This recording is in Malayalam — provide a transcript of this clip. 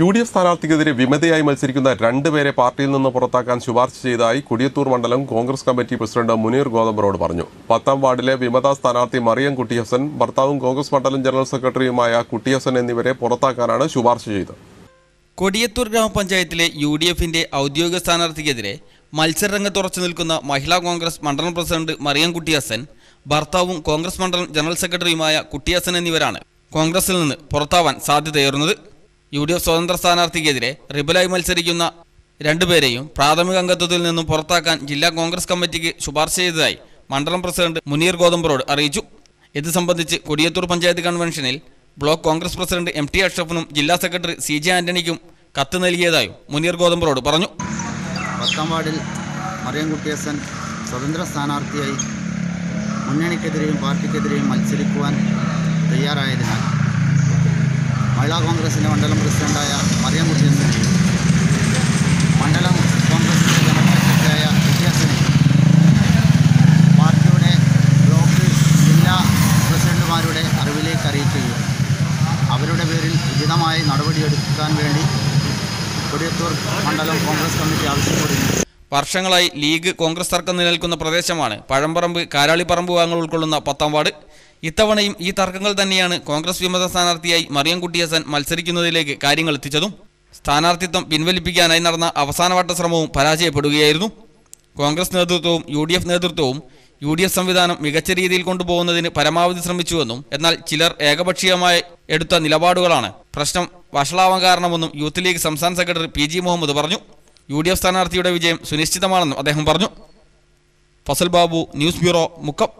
യു ഡി എഫ് സ്ഥാനാർത്ഥിക്കെതിരെ വിമതയായി മത്സരിക്കുന്ന രണ്ടുപേരെ പാർട്ടിയിൽ നിന്ന് പുറത്താക്കാൻ ശുപാർശ ചെയ്തതായി കൊടിയത്തൂർ മണ്ഡലം കോൺഗ്രസ് കമ്മിറ്റി പ്രസിഡന്റ് മുനീർ ഗോതമ്പറോട് പറഞ്ഞു. പത്താം വാർഡിലെ വിമത സ്ഥാനാർത്ഥി മറിയം കുട്ടിഹസൻ ഭർത്താവും കോൺഗ്രസ് മണ്ഡലം ജനറൽ സെക്രട്ടറിയുമായ കുട്ടിഹസൻ എന്നിവരെ പുറത്താക്കാനാണ് ശുപാർശ ചെയ്തത്. കൊടിയത്തൂർ ഗ്രാമപഞ്ചായത്തിലെ യു ഡി എഫിന്റെ ഔദ്യോഗിക സ്ഥാനാർത്ഥിക്കെതിരെ മത്സരരംഗത്ത് ഉറച്ചു നിൽക്കുന്ന മഹിളാ കോൺഗ്രസ് മണ്ഡലം പ്രസിഡന്റ് മറിയം കുട്ടിഹസൻ ഭർത്താവും കോൺഗ്രസ് മണ്ഡലം ജനറൽ സെക്രട്ടറിയുമായ കുട്ടിഹസൻ എന്നിവരാണ് കോൺഗ്രസിൽ നിന്ന് പുറത്താവാൻ സാധ്യതയേറുന്നത്. യു ഡി എഫ് സ്വതന്ത്ര സ്ഥാനാർത്ഥിക്കെതിരെ റിബലായി മത്സരിക്കുന്ന രണ്ടുപേരെയും പ്രാഥമിക അംഗത്വത്തിൽ നിന്നും പുറത്താക്കാൻ ജില്ലാ കോൺഗ്രസ് കമ്മിറ്റിക്ക് ശുപാർശ ചെയ്തതായി മണ്ഡലം പ്രസിഡന്റ് മുനീർ ഗോതമ്പറോട് അറിയിച്ചു. ഇത് സംബന്ധിച്ച് കൊടിയത്തൂർ പഞ്ചായത്ത് കൺവെൻഷനിൽ block Congress president M T അഷ്റഫിനും ജില്ലാ സെക്രട്ടറി സി ജെ ആന്റണിക്കും കത്ത് നൽകിയതായും മുനീർ ഗോതമ്പറോട് പറഞ്ഞു. പത്താം വാർഡിൽ മറിയം കുട്ടിയസൻ സ്വതന്ത്ര സ്ഥാനാർത്ഥിയായി മുന്നണിക്കെതിരെയും പാർട്ടിക്കെതിരെയും മത്സരിക്കുവാൻ തയ്യാറായതിനാൽ മഹിളാ കോൺഗ്രസിന്റെ മണ്ഡലം പ്രസിഡന്റായ മറിയം കുട്ടിയെന്നും മണ്ഡലം കോൺഗ്രസിന്റെ ജനറൽ സെക്രട്ടറിയായ വിദ്യാസിനെ പാർട്ടിയുടെ ബ്ലോക്ക് ജില്ലാ പ്രസിഡന്റുമാരുടെ അറിവിലേക്ക് അറിയിക്കുകയും അവരുടെ പേരിൽ ഉചിതമായി നടപടിയെടുക്കാൻ വേണ്ടി കൊടിയത്തൂർ മണ്ഡലം കോൺഗ്രസ് കമ്മിറ്റി ആവശ്യപ്പെടുന്നു. വർഷങ്ങളായി ലീഗ് കോൺഗ്രസ് തർക്കം നിലനിൽക്കുന്ന പ്രദേശമാണ് പഴമ്പറമ്പ് കാരാളിപ്പറമ്പ് ഭാഗങ്ങൾ ഉൾക്കൊള്ളുന്ന പത്താം വാർഡ്. ഇത്തവണയും ഈ തർക്കങ്ങൾ തന്നെയാണ് കോൺഗ്രസ് വിമത സ്ഥാനാർത്ഥിയായി മറിയം കുട്ടിയസൻ മത്സരിക്കുന്നതിലേക്ക് കാര്യങ്ങൾ എത്തിച്ചതും സ്ഥാനാർത്ഥിത്വം പിൻവലിപ്പിക്കാനായി നടന്ന അവസാനവട്ട ശ്രമവും പരാജയപ്പെടുകയായിരുന്നു. കോൺഗ്രസ് നേതൃത്വവും യു ഡി എഫ് നേതൃത്വവും യു ഡി എഫ് സംവിധാനം മികച്ച രീതിയിൽ കൊണ്ടുപോകുന്നതിന് പരമാവധി ശ്രമിച്ചുവെന്നും എന്നാൽ ചിലർ ഏകപക്ഷീയമായി എടുത്ത നിലപാടുകളാണ്. പ്രശ്നം വഷളാവാൻ കാരണമെന്നും യൂത്ത് ലീഗ് സംസ്ഥാന സെക്രട്ടറി പി ജി മുഹമ്മദ് പറഞ്ഞു. യു ഡി എഫ് സ്ഥാനാർത്ഥിയുടെ വിജയം സുനിശ്ചിതമാണെന്നും അദ്ദേഹം പറഞ്ഞു. Fazal Babu news bureau Mukkam.